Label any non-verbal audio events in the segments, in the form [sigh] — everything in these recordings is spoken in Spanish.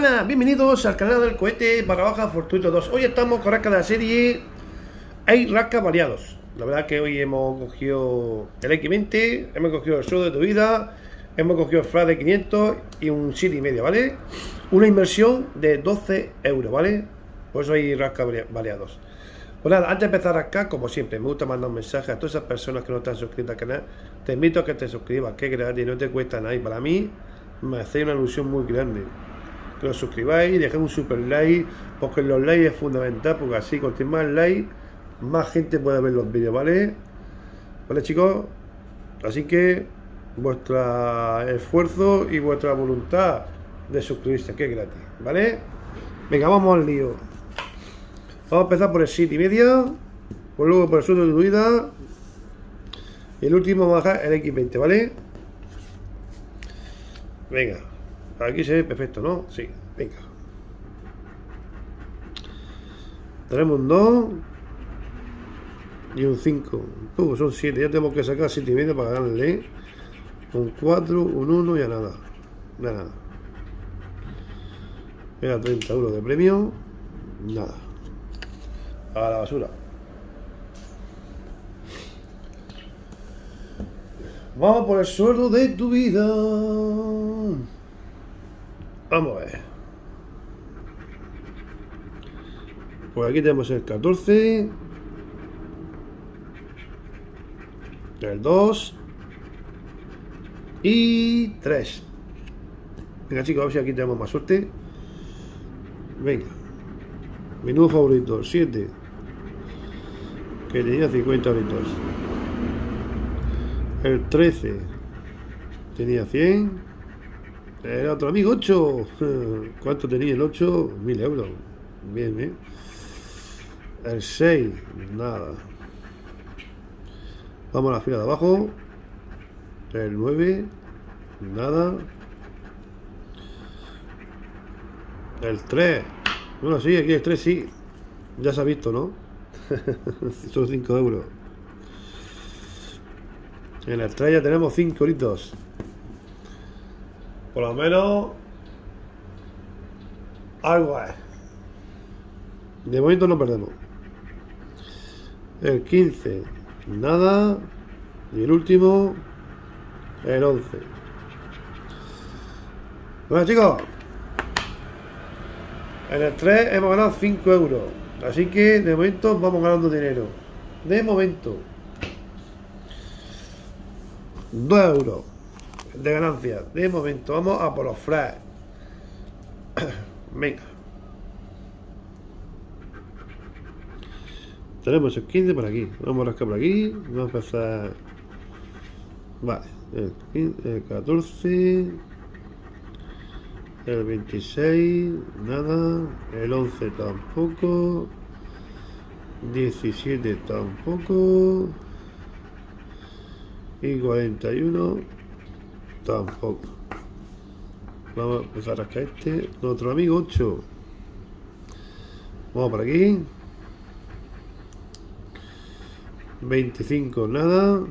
buenas, bienvenidos al canal del cohete barra baja Fortuito 2. Hoy estamos con rasca de la serie Hay rascas variados. La verdad que hoy hemos cogido el X20, hemos cogido el suelo de tu vida, hemos cogido el flash de 500 y un 7 y medio, ¿vale? Una inversión de 12 euros, ¿vale? Por eso hay rascas variados. Pues nada, antes de empezar acá, como siempre, me gusta mandar un mensaje a todas esas personas que no están suscritas al canal. Te invito a que te suscribas, que es gratis, no te cuesta nada. Y para mí, me hace una ilusión muy grande. Que os suscribáis, dejéis un super like, porque los likes es fundamental, porque así con más like, más gente puede ver los vídeos, ¿vale? ¿Vale, chicos? Así que vuestro esfuerzo y vuestra voluntad de suscribirse, que es gratis, ¿vale? Venga, vamos al lío. Vamos a empezar por el 7 y medio, pues luego por el suelo de vida y el último vamos a bajar el X20, ¿vale? Venga, aquí se ve perfecto, ¿no? Sí, venga. Tenemos un 2 y un 5. Uh, son 7, ya tenemos que sacar 7 y medio para ganarle. Un 4, un 1 y a nada. Nada. Era 30 euros de premio. Nada. A la basura. Vamos por el sueldo de tu vida. Vamos a ver. Pues aquí tenemos el 14. El 2. Y 3. Venga chicos, a ver si aquí tenemos más suerte. Venga. Menú favorito, 7. Que tenía 50 horitos. El 13 tenía 100. El otro amigo 8. [laughs] ¿Cuánto tenía el 8? 1000 euros. Bien, bien. El 6, nada. Vamos a la fila de abajo. El 9, nada. El 3. Bueno, sí, aquí el 3 sí. Ya se ha visto, ¿no? [laughs] Son 5 euros. En la estrella tenemos 5 litros. Por lo menos algo es. De momento no perdemos. El 15, nada. Y el último, el 11. Bueno chicos, en el 3 hemos ganado 5 euros. Así que de momento vamos ganando dinero. De momento. 2 euros de ganancia. De momento, vamos a por los flash. [clears throat] Venga. Tenemos el 15 por aquí. Vamos a rascar por aquí. Vamos a empezar. Vale. El, 15, el 14. El 26. Nada. El 11 tampoco. 17 tampoco y 41 tampoco. Vamos a empezar a rascar este otro amigo 8 vamos por aquí. 25 nada.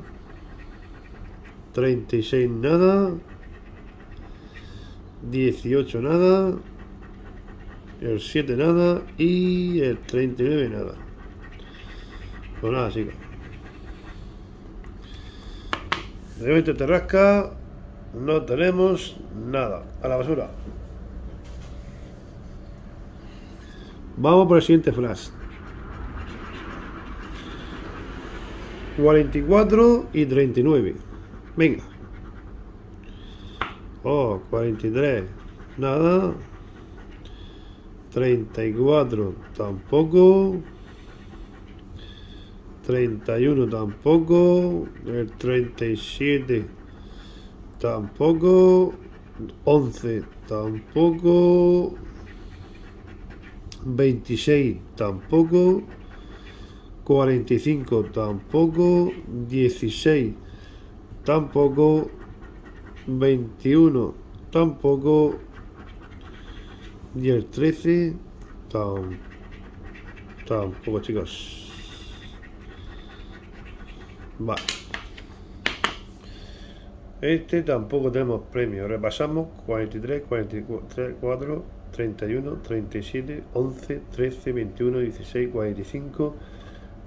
36 nada. 18 nada. el 7 nada. y el 39 nada. Pues nada chicos. De te rasca, no tenemos nada. A la basura. Vamos por el siguiente flash. 44 y 39. Venga. Oh, 43. Nada. 34 tampoco. 31 tampoco, el 37 tampoco, 11 tampoco, 26 tampoco, 45 tampoco, 16 tampoco, 21 tampoco. y el 13 tampoco chicos. Este tampoco tenemos premio. Repasamos 43, 44, 31, 37, 11, 13, 21, 16, 45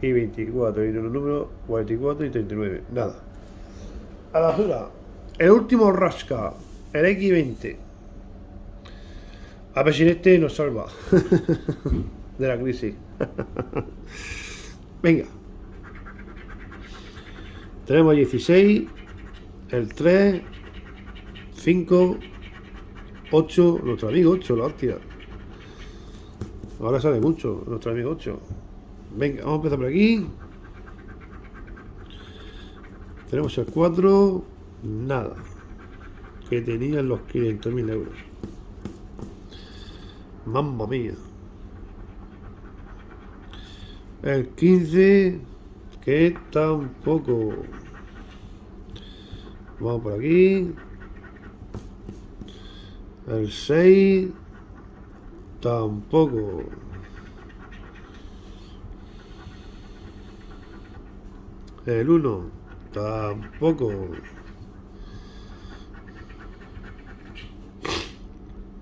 y 24. Y los números 44 y 39. Nada. A la basura. El último rasca. El X20. A ver si este nos salva. [laughs] de la crisis. [laughs] Venga. Tenemos 16, el 3, 5, 8, nuestro amigo 8, la hostia. Ahora sale mucho, nuestro amigo 8. Venga, vamos a empezar por aquí. Tenemos el 4, nada. Que tenían los 500.000 euros. Mamma mía. El 15, que tampoco. Vamos por aquí. El 6, tampoco. El 1, tampoco.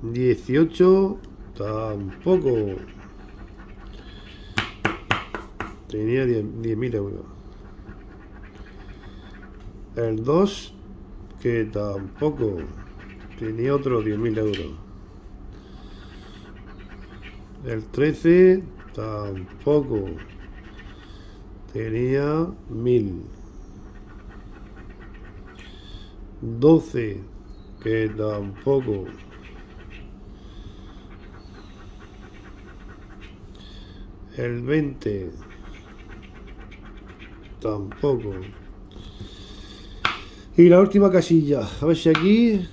18, tampoco. Tenía 10.000 euros. El 2, que tampoco. Tenía otros 10.000 euros. El 13, tampoco. Tenía 1.000. 12, que tampoco. El 20, Tampoco. Y la última casilla. A ver si aquí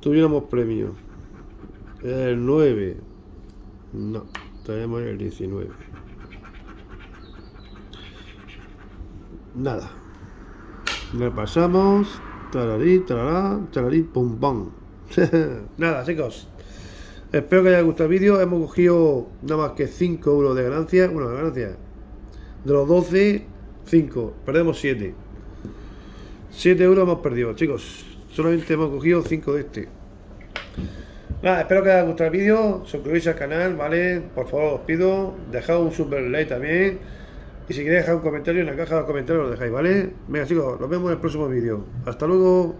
tuviéramos premio. El 9. No, tenemos el 19. Nada. Le pasamos. Tararí, tarará, tararí, pum, pum. [laughs] Nada, chicos. Espero que haya gustado el vídeo. Hemos cogido nada más que 5 euros de ganancia. Bueno, de ganancia. De los 12 5, perdemos 7. 7 euros hemos perdido, chicos. Solamente hemos cogido 5 de este. Nada, espero que os haya gustado el vídeo. Suscribís al canal, ¿vale? Por favor, os pido. Dejad un super like también. Y si queréis dejar un comentario en la caja de los comentarios lo dejáis, ¿vale? Venga, chicos, nos vemos en el próximo vídeo. Hasta luego.